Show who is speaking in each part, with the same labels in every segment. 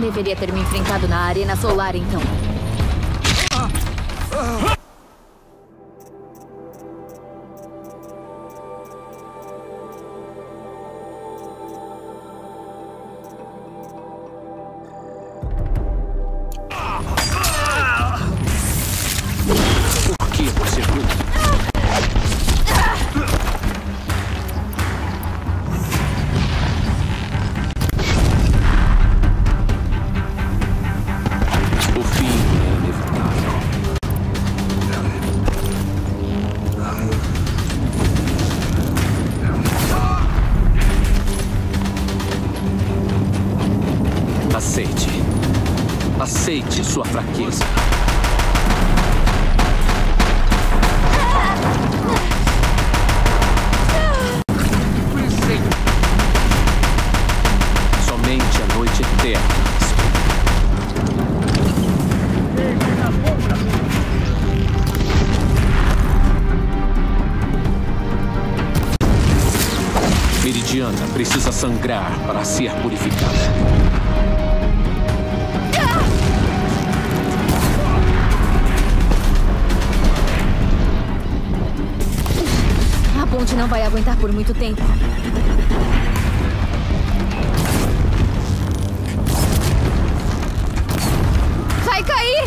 Speaker 1: Deveria ter me enfrentado na Arena Solar, então.
Speaker 2: Por que ser purificada.
Speaker 1: A ponte não vai aguentar por muito tempo. Vai cair!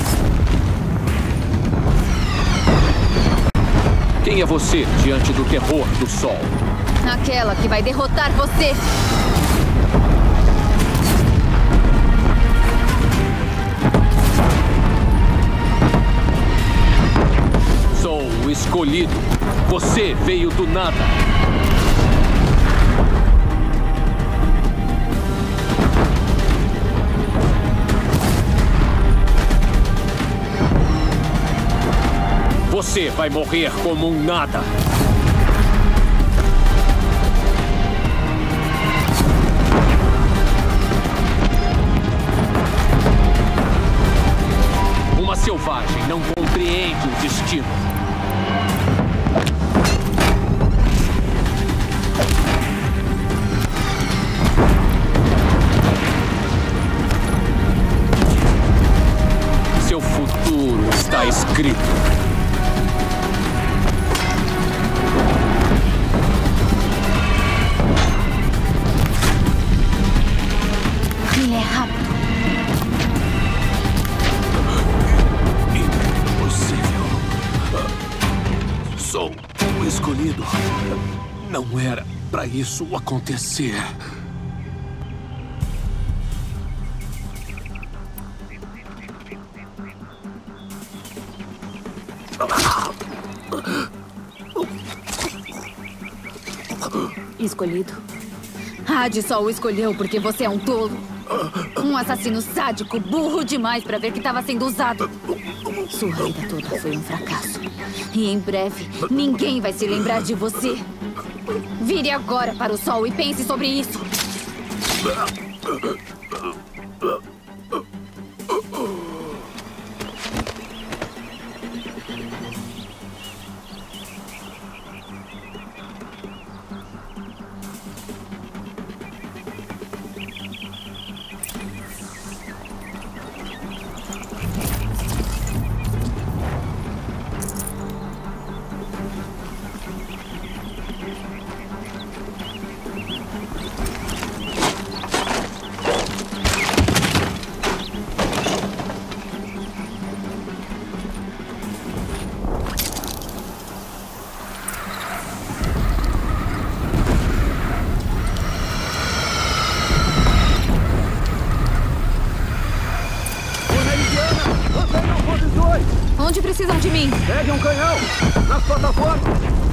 Speaker 2: Quem é você diante do terror do sol?
Speaker 1: Aquela que vai derrotar você!
Speaker 2: Escolhido. Você veio do nada. Você vai morrer como um nada. Uma selvagem não compreende o destino. Escrito.
Speaker 1: Ele é rápido.
Speaker 2: Impossível. Sou o escolhido. Não era para isso acontecer.
Speaker 1: Escolhido. Hades só o escolheu porque você é um tolo. Um assassino sádico, burro demais pra ver que estava sendo usado. Sua vida toda foi um fracasso. E em breve, ninguém vai se lembrar de você. Vire agora para o sol e pense sobre isso. Precisam de mim?
Speaker 3: Pegue um canhão! Nas plataformas!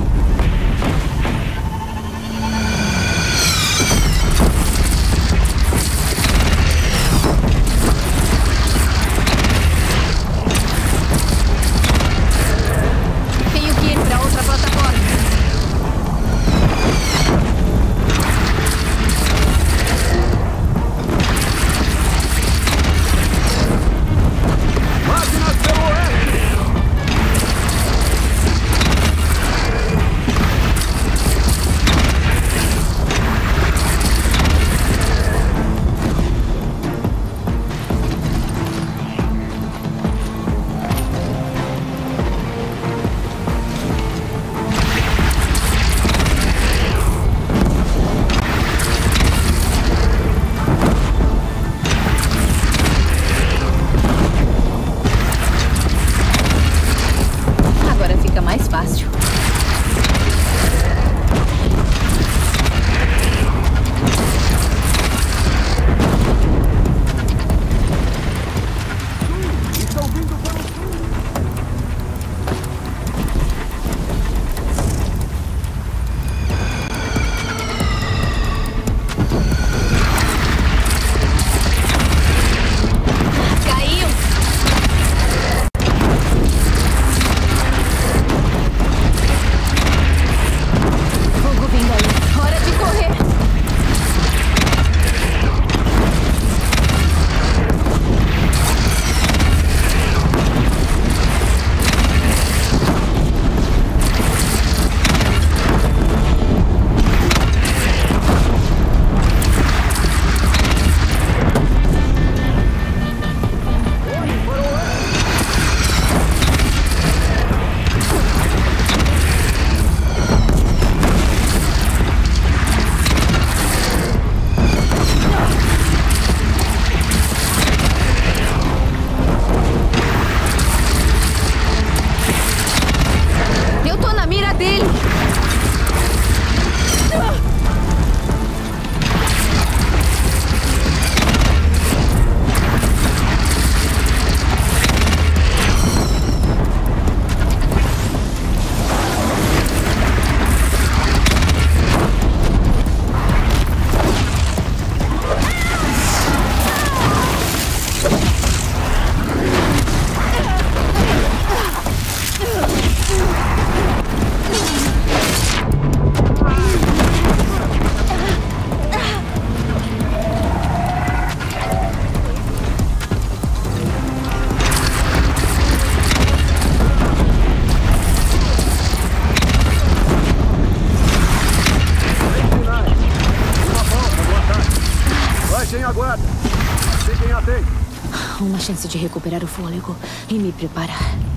Speaker 1: Chance de recuperar o fôlego e me preparar.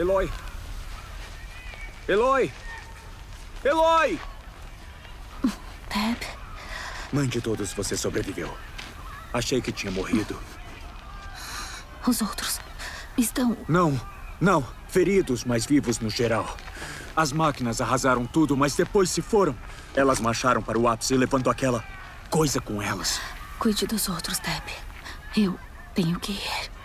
Speaker 3: Eloy! Eloy! Eloy!
Speaker 1: Deb,
Speaker 3: Mãe de todos, você sobreviveu. Achei que tinha morrido.
Speaker 1: os outros estão.
Speaker 3: Não, não. Feridos, mas vivos no geral. As máquinas arrasaram tudo, mas depois se foram. Elas marcharam para o ápice, levando aquela coisa com elas.
Speaker 1: Cuide dos outros, Deb. Eu tenho que ir.